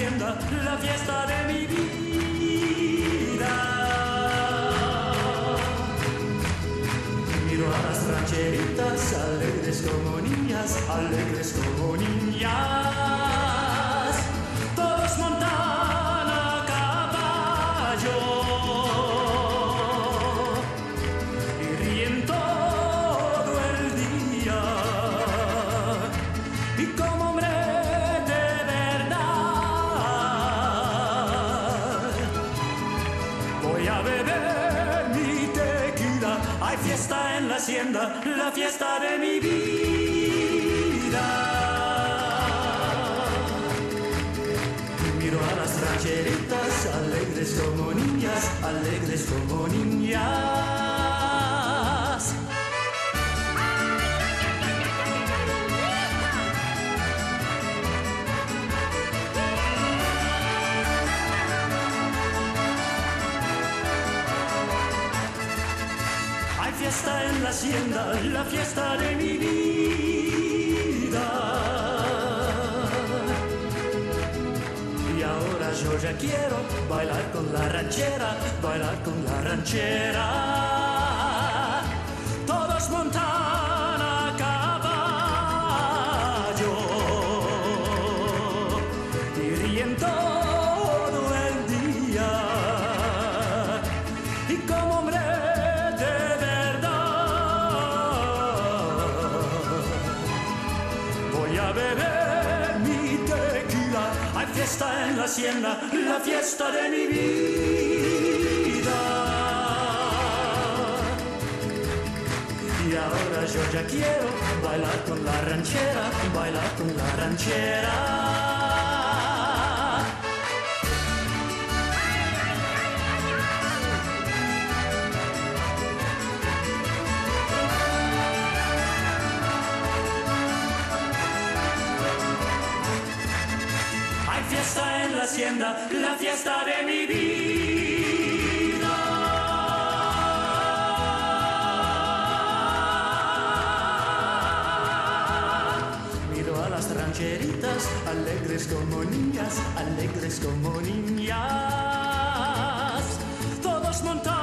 la fiesta de mi vida. Miro a las rancheritas, alegres como niñas, alegres como niñas. Hay fiesta en la hacienda, la fiesta de mi vida. Miro a las rancheritas, alegres como niñas, alegres como niñas. Hay fiesta en la hacienda, la fiesta de mi vida. Y ahora yo ya quiero bailar con la ranchera, bailar con la ranchera. Fiesta en la hacienda, la fiesta de mi vida. Y ahora yo ya quiero bailar con la ranchera, bailar con la ranchera. Fiesta en la hacienda, la fiesta de mi vida. Miro a las rancheritas, alegres como niñas, alegres como niñas. Todos montados